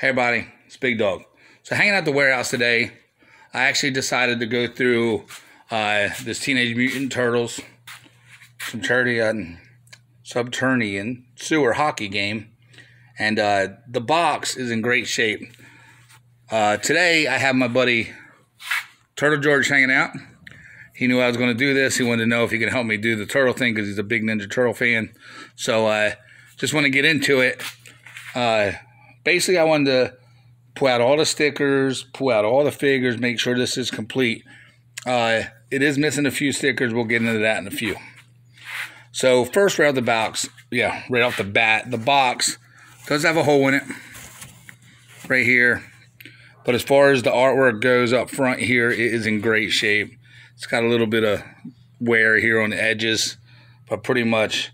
Hey everybody, it's Big Dog. So hanging out the warehouse today, I actually decided to go through uh, this Teenage Mutant Turtles Subterranean, Subterranean Sewer Hockey game, and uh, the box is in great shape. Uh, today I have my buddy Turtle George hanging out. He knew I was going to do this. He wanted to know if he could help me do the turtle thing because he's a big Ninja Turtle fan. So uh, just want to get into it. Basically, I wanted to pull out all the stickers, pull out all the figures, make sure this is complete. Uh, it is missing a few stickers. We'll get into that in a few. So first, right out the box, yeah, right off the bat, the box does have a hole in it right here. But as far as the artwork goes up front here, it is in great shape. It's got a little bit of wear here on the edges, but pretty much,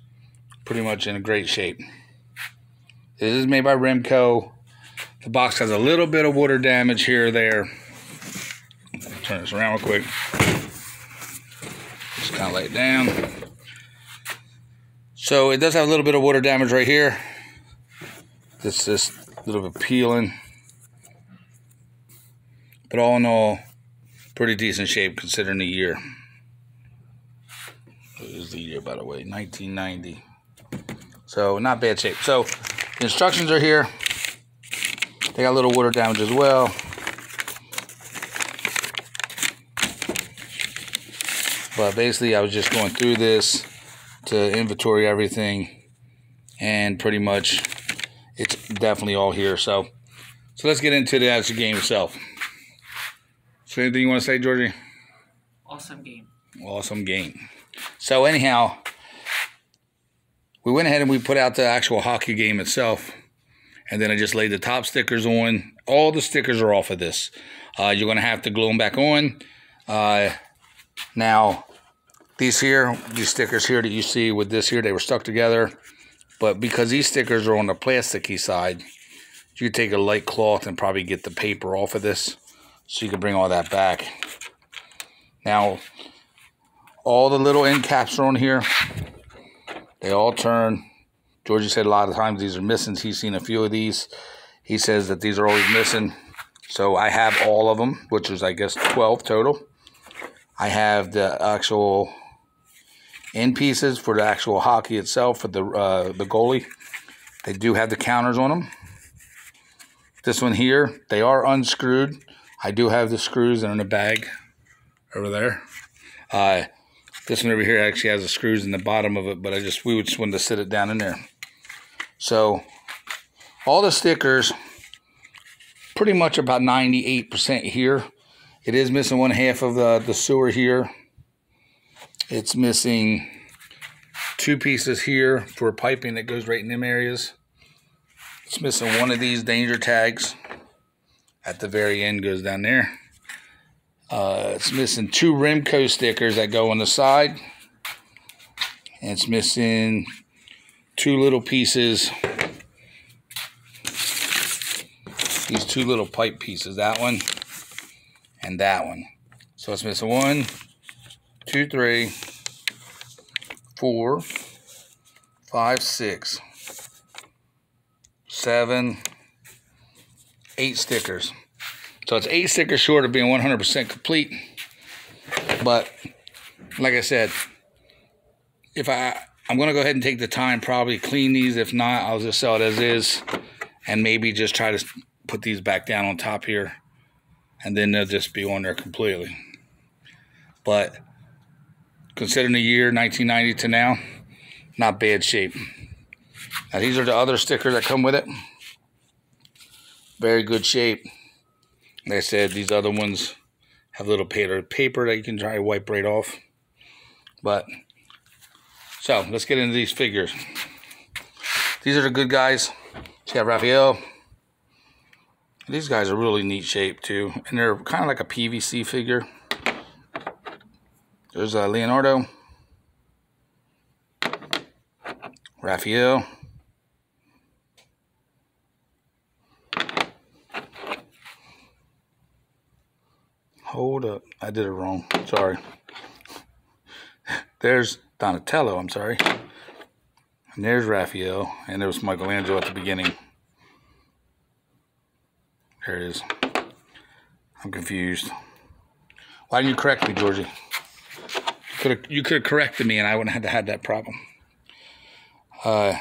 pretty much in a great shape. This is made by Remco. The box has a little bit of water damage here or there. Turn this around real quick. Just kind of lay it down. So it does have a little bit of water damage right here. This just a little bit peeling. But all in all, pretty decent shape considering the year. What is the year, by the way? 1990. So not bad shape. So the instructions are here. They got a little water damage as well. But basically, I was just going through this to inventory everything, and pretty much it's definitely all here. So, so let's get into the actual game itself. So, anything you want to say, Georgie? Awesome game. Awesome game. So, anyhow, we went ahead and we put out the actual hockey game itself, and then I just laid the top stickers on. All the stickers are off of this. Uh, you're going to have to glue them back on. Uh, now, these here, these stickers here that you see with this here, they were stuck together. But because these stickers are on the plasticky side, you take a light cloth and probably get the paper off of this. So you can bring all that back. Now, all the little end caps are on here. They all turn. Georgie said a lot of times these are missing. He's seen a few of these. He says that these are always missing. So I have all of them, which is, I guess, 12 total. I have the actual end pieces for the actual hockey itself, for the, uh, the goalie. They do have the counters on them. This one here, they are unscrewed. I do have the screws They're in a bag over there. Uh, this one over here actually has the screws in the bottom of it, but I just we would just wanted to sit it down in there. So all the stickers, pretty much about 98% here. It is missing one half of the, the sewer here. It's missing two pieces here for piping that goes right in them areas. It's missing one of these danger tags at the very end goes down there. Uh, it's missing two Remco stickers that go on the side. And it's missing two little pieces. These two little pipe pieces, that one and that one. So it's missing one, two, three, four, five, six, seven, eight stickers. So it's eight stickers short of being 100% complete. But like I said, if I I'm gonna go ahead and take the time probably clean these. If not, I'll just sell it as is, and maybe just try to put these back down on top here, and then they'll just be on there completely. But considering the year 1990 to now, not bad shape. Now these are the other stickers that come with it. Very good shape. Like I said, these other ones have little paper, paper that you can try to wipe right off. But, so, let's get into these figures. These are the good guys. You got Raphael. These guys are really neat shape too. And they're kind of like a PVC figure. There's uh, Leonardo. Raphael. Hold up. I did it wrong. Sorry. There's Donatello, I'm sorry. And there's Raphael. And there was Michelangelo at the beginning. There it is. I'm confused. Why didn't you correct me, Georgie? You could have corrected me, and I wouldn't have had that problem. Uh,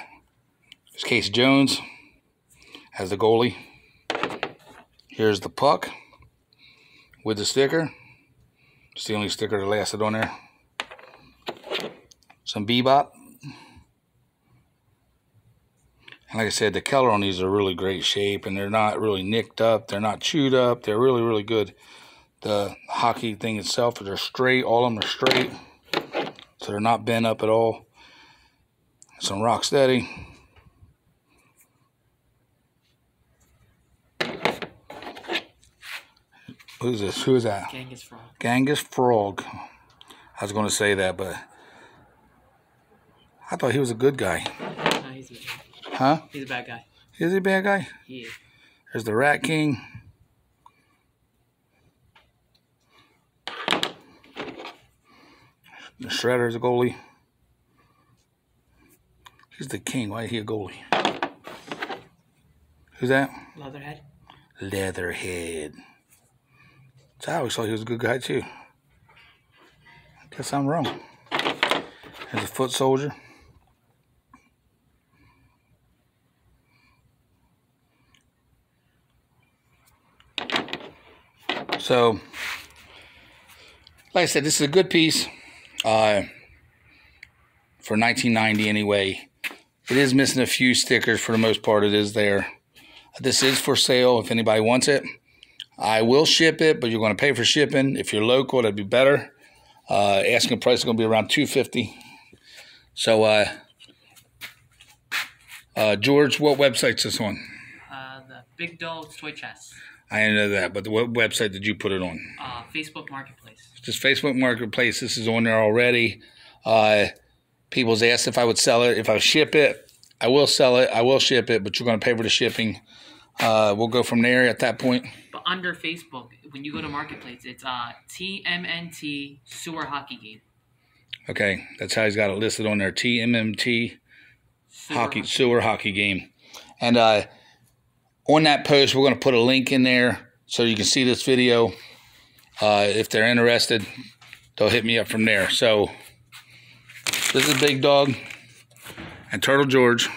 there's Casey Jones as the goalie. Here's the puck with the sticker. It's the only sticker that lasted on there. Some Bebop. And like I said, the color on these are really great shape, and they're not really nicked up. They're not chewed up. They're really, really good. The hockey thing itself, they're straight. All of them are straight. So they're not bent up at all. Some rock Who's this? Who is that? Genghis Frog. Genghis Frog. I was going to say that, but I thought he was a good guy. No, he's, a, Huh? he's a bad guy. Is he a bad guy? He is. There's the Rat King. The Shredder's a goalie. He's the king. Why is he a goalie? Who's that? Leatherhead. Leatherhead. So I always thought he was a good guy too. Guess I'm wrong. There's a foot soldier. So, like I said, this is a good piece uh, for 1990 anyway. It is missing a few stickers for the most part. It is there. This is for sale if anybody wants it. I will ship it, but you're going to pay for shipping. If you're local, that'd be better. Uh, asking price is going to be around 250 So, uh, uh, George, what website's this on? Uh, the Big Dogg's Toy Chest. I didn't know that, but what website did you put it on? Uh, Facebook Marketplace. Just Facebook Marketplace. This is on there already. Uh, people's asked if I would sell it. If I ship it, I will sell it. I will ship it, but you're going to pay for the shipping. Uh, we'll go from there at that point. But under Facebook, when you go to Marketplace, it's uh, TMNT Sewer Hockey Game. Okay, that's how he's got it listed on there. TMNT Sewer hockey sewer hockey game, and uh, on that post we're going to put a link in there so you can see this video. Uh, if they're interested, they'll hit me up from there. So this is Big Dog and Turtle George,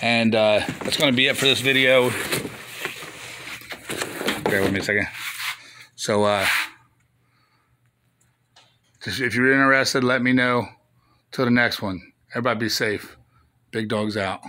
and uh, that's going to be it for this video. Bear with me a second. So. Uh, if you're interested, let me know. Till the next one. Everybody be safe. Big Dog's out.